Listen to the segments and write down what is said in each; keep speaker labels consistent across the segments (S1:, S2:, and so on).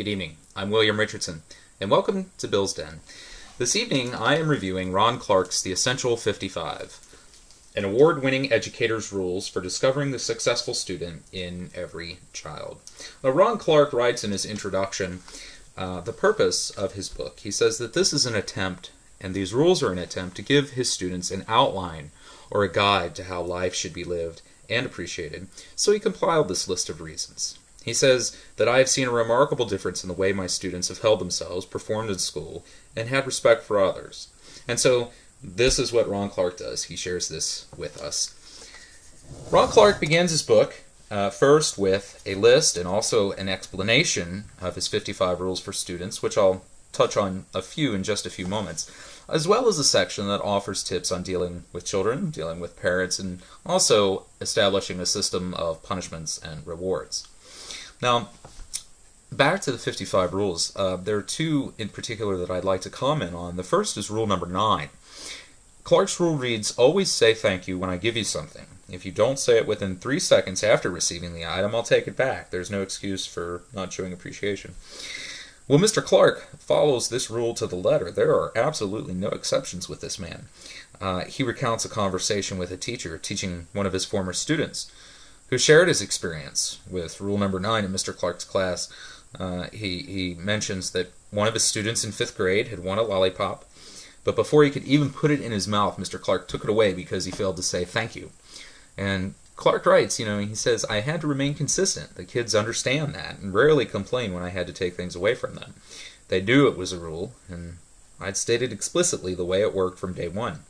S1: Good evening. I'm William Richardson, and welcome to Bill's Den. This evening, I am reviewing Ron Clark's The Essential 55, an award winning educator's rules for discovering the successful student in every child. Now, Ron Clark writes in his introduction uh, the purpose of his book. He says that this is an attempt, and these rules are an attempt to give his students an outline or a guide to how life should be lived and appreciated, so he compiled this list of reasons. He says that I have seen a remarkable difference in the way my students have held themselves, performed in school, and had respect for others. And so, this is what Ron Clark does. He shares this with us. Ron Clark begins his book uh, first with a list and also an explanation of his 55 rules for students, which I'll touch on a few in just a few moments, as well as a section that offers tips on dealing with children, dealing with parents, and also establishing a system of punishments and rewards. Now, back to the 55 rules, uh, there are two in particular that I'd like to comment on. The first is rule number nine. Clark's rule reads Always say thank you when I give you something. If you don't say it within three seconds after receiving the item, I'll take it back. There's no excuse for not showing appreciation. Well, Mr. Clark follows this rule to the letter. There are absolutely no exceptions with this man. Uh, he recounts a conversation with a teacher teaching one of his former students who shared his experience with rule number nine in Mr. Clark's class. Uh, he, he mentions that one of his students in fifth grade had won a lollipop, but before he could even put it in his mouth, Mr. Clark took it away because he failed to say thank you. And Clark writes, you know, he says, I had to remain consistent. The kids understand that and rarely complain when I had to take things away from them. They knew it was a rule, and I'd stated explicitly the way it worked from day one.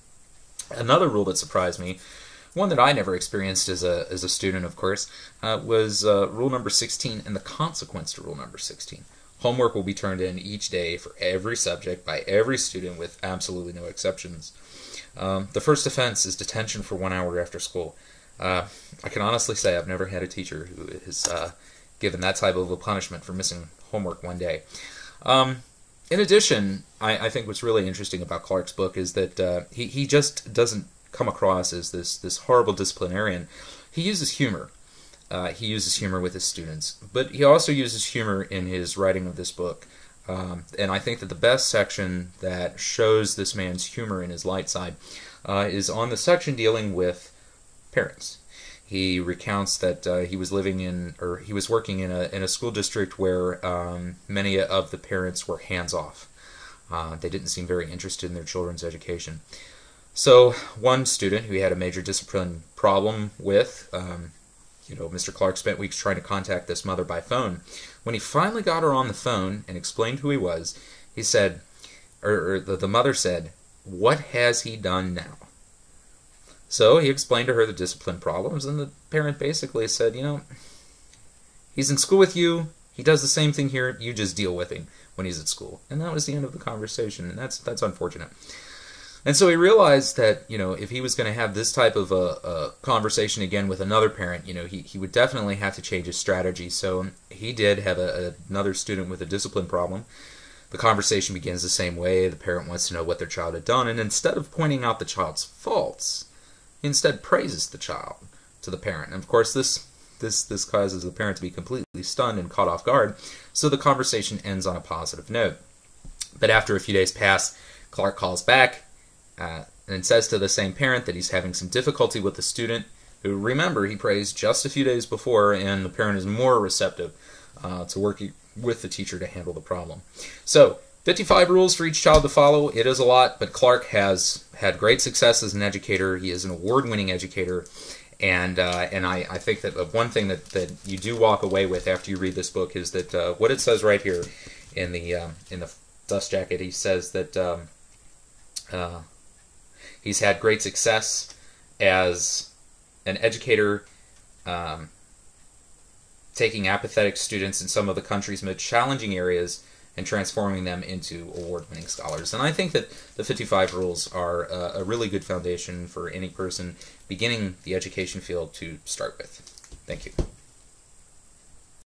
S1: Another rule that surprised me one that I never experienced as a, as a student, of course, uh, was uh, rule number 16 and the consequence to rule number 16. Homework will be turned in each day for every subject by every student with absolutely no exceptions. Um, the first offense is detention for one hour after school. Uh, I can honestly say I've never had a teacher who has uh, given that type of a punishment for missing homework one day. Um, in addition, I, I, think what's really interesting about Clark's book is that uh, he, he just doesn't come across as this this horrible disciplinarian. He uses humor. Uh, he uses humor with his students, but he also uses humor in his writing of this book. Um, and I think that the best section that shows this man's humor in his light side uh, is on the section dealing with parents. He recounts that uh, he was living in, or he was working in a in a school district where um, many of the parents were hands off. Uh, they didn't seem very interested in their children's education. So one student who he had a major discipline problem with, um, you know, Mr. Clark spent weeks trying to contact this mother by phone. When he finally got her on the phone and explained who he was, he said, or, or the, the mother said, "What has he done now?" So he explained to her the discipline problems, and the parent basically said, "You know, he's in school with you. He does the same thing here. You just deal with him when he's at school." And that was the end of the conversation, and that's that's unfortunate. And so he realized that, you know, if he was going to have this type of a, a, conversation again with another parent, you know, he, he would definitely have to change his strategy. So he did have a, another student with a discipline problem. The conversation begins the same way. The parent wants to know what their child had done. And instead of pointing out the child's faults, he instead praises the child to the parent. And of course, this, this, this causes the parent to be completely stunned and caught off guard. So the conversation ends on a positive note. But after a few days pass, Clark calls back uh, and says to the same parent that he's having some difficulty with the student who, remember, he praised just a few days before, and the parent is more receptive uh, to working with the teacher to handle the problem. So, 55 rules for each child to follow. It is a lot, but Clark has had great success as an educator. He is an award-winning educator, and uh, and I, I think that the one thing that, that you do walk away with after you read this book is that uh, what it says right here in the um, in the dust jacket. He says that um, uh, He's had great success as an educator, um, taking apathetic students in some of the country's most challenging areas and transforming them into award-winning scholars. And I think that the 55 rules are a, a really good foundation for any person beginning the education field to start with. Thank you.